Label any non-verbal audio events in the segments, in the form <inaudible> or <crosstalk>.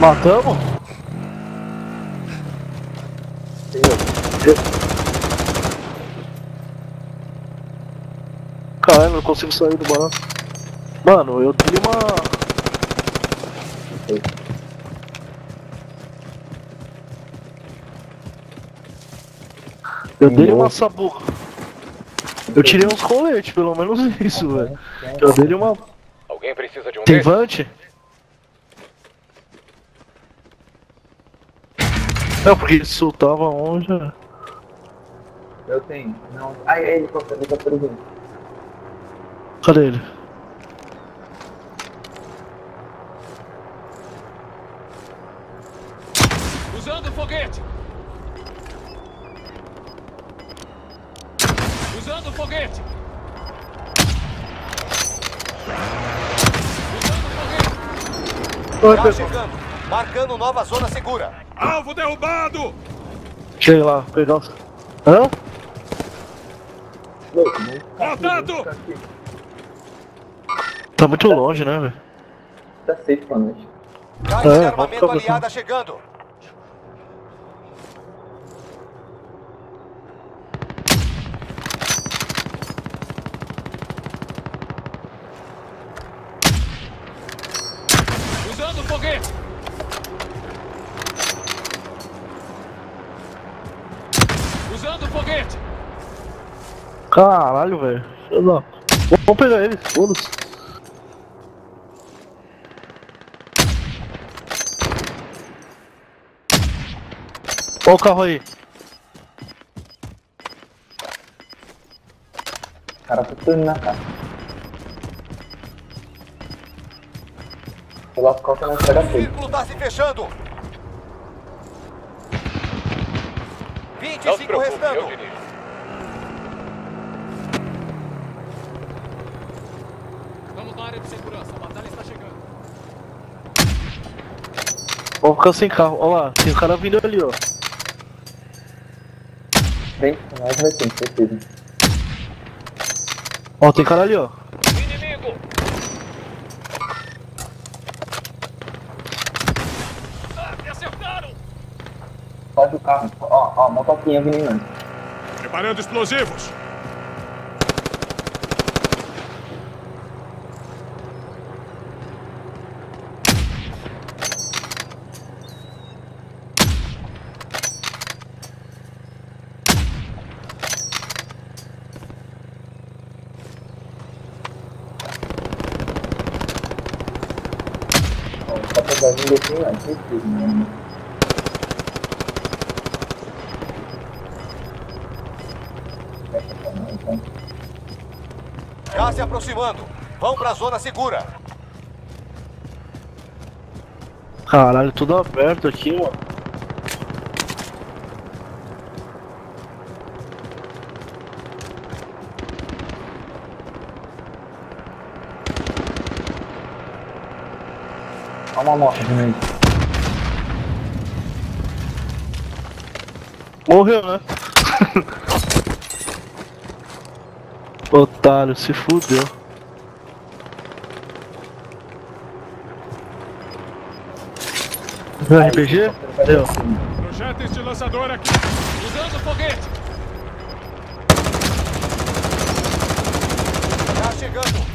Matamos? Caralho, não consigo sair do banco. Mano, eu dei uma. Eu dei uma sabu. Eu tirei uns coletes, pelo menos isso, velho. Eu dei uma. Alguém precisa de um Tem vante? Não, porque ele soltava onde. Eu tenho. Não. Ai, ai, ele consegue, ele consegue vir. Cadê ele? Usando foguete! Usando foguete! Usando foguete! Oi, chegando. Marcando nova zona segura. Alvo derrubado! Cheguei lá, pegar os. Hã? Contato! Tá muito longe, né, velho? Tá safe pra noite. Caixa É, de armamento aliada chegando. Usando foguete! Usando foguete! Caralho, velho. Vamos pegar ele, foda-se. Olha o carro aí. O cara tá tudo na cara. Pelas costas não pega O tudo. círculo tá se fechando. Não se 25 preocupe, restando. Estamos na área de segurança, a batalha está chegando. Vamos ficar sem carro. Olha lá, tem um cara vindo ali, ó. Vem, nós vai ter, certeza. Ó, tem cara ali, ó. Inimigo! Ah, me acertaram! Sobe o carro. Ó, ó, motoquinha vindo antes. Preparando explosivos! Pra vir desse antes, certeza, né? Já se aproximando. Vão pra zona segura. Caralho, tudo aberto aqui, mano. Ó uma moto vindo aí. Morreu, né? <laughs> Otário, se fudeu. Viu RPG? Deu. Projéteis de lançador aqui! Usando foguete! Chegando.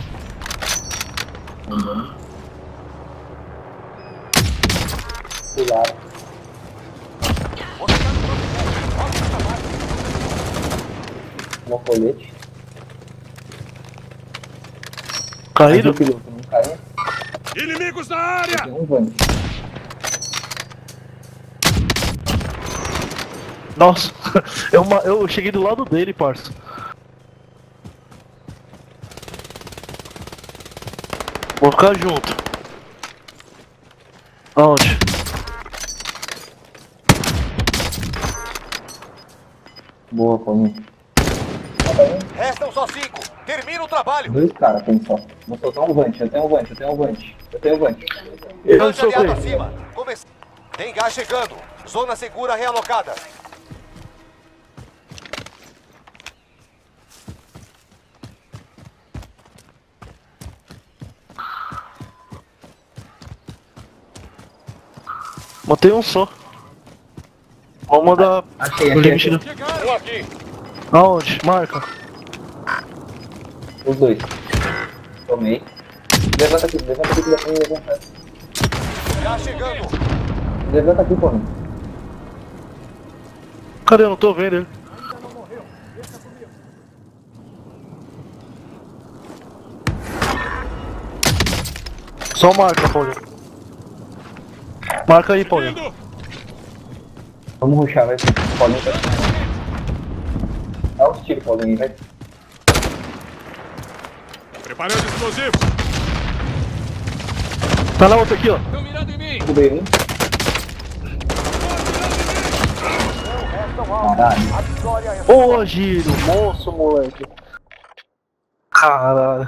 Pularam. Tá. Ótimo trabalho. Uma colete. Caído? O piloto não caiu. Inimigos na área! Tem um vante. Nossa, <laughs> eu, eu cheguei do lado dele, parça. Vou ficar junto. Aonde? Boa, Paulinho. Restam só cinco. Termina o trabalho. Dois caras tem só. Vou soltar um vante, eu tenho um vante, eu tenho um vante. Eu tenho um vante. Eu sou aliado acima. Come... Tem gás chegando. Zona segura realocada. Matei um só. Vamos mandar Achei, achei. Aonde? Marca. Os dois. Tomei. Levanta aqui, levanta aqui que dá pra me levantar. Já chegando. Levanta aqui, pô. Cadê? Eu não tô vendo ele. Só marca, Paulinho. Marca aí, Paulinho. Vamos ruxar, vai. Paulinho vai. Dá os tiros, Paulinho, vai. Preparando explosivo. Tá na outra aqui, ó. Estão mirando em mim. Derrubei um. Caralho. Ô, Giro, monstro, moleque. Caralho.